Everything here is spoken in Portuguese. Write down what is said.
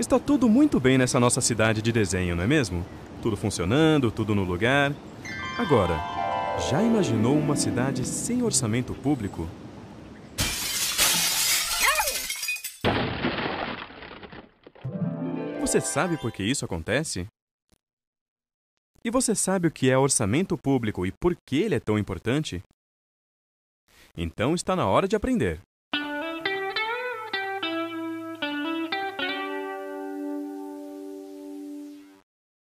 Está tudo muito bem nessa nossa cidade de desenho, não é mesmo? Tudo funcionando, tudo no lugar. Agora, já imaginou uma cidade sem orçamento público? Você sabe por que isso acontece? E você sabe o que é orçamento público e por que ele é tão importante? Então está na hora de aprender.